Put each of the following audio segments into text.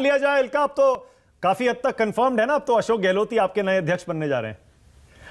लिया जाए इल्का अब तो काफ़ी हद तक कंफर्म्ड है ना अब तो अशोक गहलोत ही आपके नए अध्यक्ष बनने जा रहे हैं।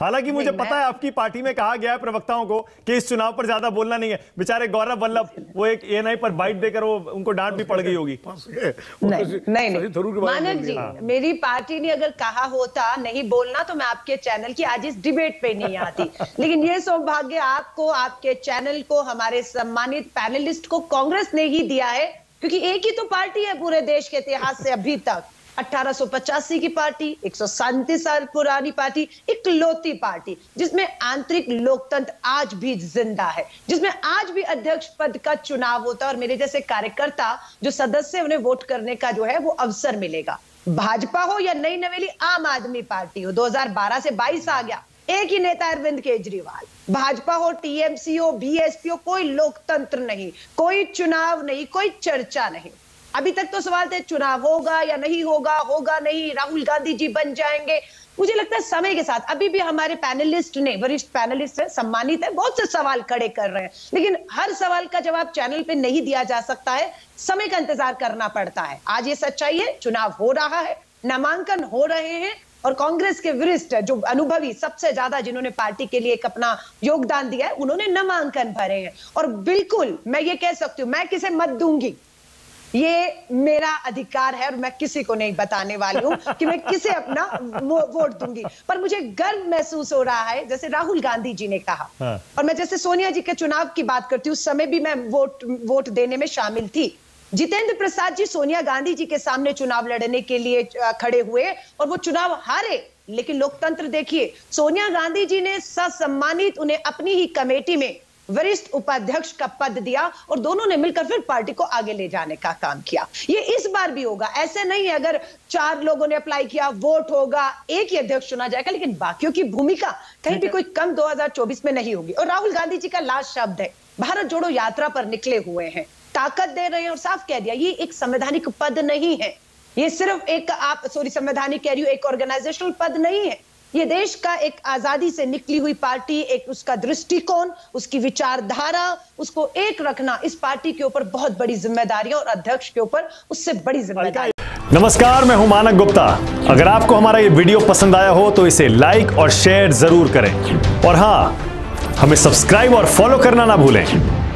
हालाँकि मुझे पता है आपकी पार्टी में कहा गया है प्रवक्ताओं को कि इस चुनाव पर ज़्यादा बोलना नहीं है। बेचारे गौरव वल्लभ वो एक एएनआई पर बाइट देकर वो उनको डांट भी पड़ गई होगी। नहीं नहीं नहीं मानक जी मेरी पार्टी ने अगर कहा होता नहीं बोलना तो मैं आपके चैनल की आज इस डिबेट पे नहीं आती। लेकिन ये सौभाग्य आपको आपके चैनल को हमारे सम्मानित पैनलिस्ट को कांग्रेस ने ही दिया है। क्योंकि एक ही तो पार्टी है पूरे देश के इतिहास से अभी तक। 1885 की पार्टी, एक सौ सैंतीस साल पुरानी पार्टी, इकलौती पार्टी, जिसमें आंतरिक लोकतंत्र आज भी ज़िंदा है, जिसमें आज भी अध्यक्ष पद का चुनाव होता है और मेरे जैसे कार्यकर्ता जो सदस्य उन्हें वोट करने का जो है, वो अवसर मिलेगा। भाजपा हो या नई नवेली, आम आदमी पार्टी हो 2012 से 22 आ गया। एक ही नेता अरविंद केजरीवाल। भाजपा हो, टीएमसी हो, बीएसपी हो, कोई लोकतंत्र नहीं, कोई चुनाव नहीं, कोई चर्चा नहीं। अभी तक तो सवाल थे, चुनाव होगा या नहीं होगा होगा नहीं, राहुल गांधी जी बन जाएँगे। मुझे लगता है समय के साथ, अभी भी हमारे पैनलिस्ट ने वरिष्ठ पैनलिस्ट है, सम्मानित है, बहुत से सवाल खड़े कर रहे हैं। लेकिन हर सवाल का जवाब चैनल पे नहीं दिया जा सकता है, समय का इंतज़ार करना पड़ता है। आज ये सच्चाई है, चुनाव हो रहा है, नामांकन हो रहे हैं और कांग्रेस के वरिष्ठ जो अनुभवी सबसे ज़्यादा जिन्होंने पार्टी के लिए एक अपना योगदान दिया है उन्होंने नामांकन भरे हैं। और बिल्कुल मैं ये कह सकती हूँ मैं किसे मत दूँगी? ये मेरा अधिकार है और मैं किसी को नहीं बताने वाली हूँ कि मैं किसे अपना वोट दूँगी। पर मुझे गर्व महसूस हो रहा है जैसे राहुल गांधी जी ने कहा। हाँ। और मैं जैसे सोनिया जी के चुनाव की बात करती हूँ उस समय भी मैं वोट वोट देने में शामिल थी। जितेंद्र प्रसाद जी सोनिया गांधी जी के सामने चुनाव लड़ने के लिए खड़े हुए और वो चुनाव हारे। लेकिन लोकतंत्र देखिए सोनिया गांधी जी ने ससम्मानित उन्हें अपनी ही कमेटी में वरिष्ठ उपाध्यक्ष का पद दिया और दोनों ने मिलकर फिर पार्टी को आगे ले जाने का काम किया। ये इस बार भी होगा। ऐसे नहीं है अगर चार लोगों ने अप्लाई किया वोट होगा एक ही अध्यक्ष चुना जाएगा लेकिन बाकियों की भूमिका कहीं भी कोई कम 2024 में नहीं होगी। और राहुल गांधी जी का लास्ट शब्द है भारत जोड़ो यात्रा पर निकले हुए हैं। ताकत दे रहे हैं और साफ़ कह दिया, ये एक संवैधानिक पद नहीं है। ये सिर्फ़ एक आप सॉरी संवैधानिक कह रही हूँ, एक ऑर्गेनाइजेशनल पद नहीं है। ये देश का एक आज़ादी से निकली हुई पार्टी, एक उसका दृष्टिकोण, उसकी विचारधारा, उसको एक रखना, इस पार्टी के ऊपर बहुत बड़ी ज़िम्मेदारी और अध्यक्ष के ऊपर उससे बड़ी ज़िम्मेदारी। नमस्कार, मैं हूँ मानक गुप्ता। अगर आपको हमारा ये वीडियो पसंद आया हो तो इसे लाइक और शेयर ज़रूर करें। और हाँ हमें सब्सक्राइब और फॉलो करना ना भूलें।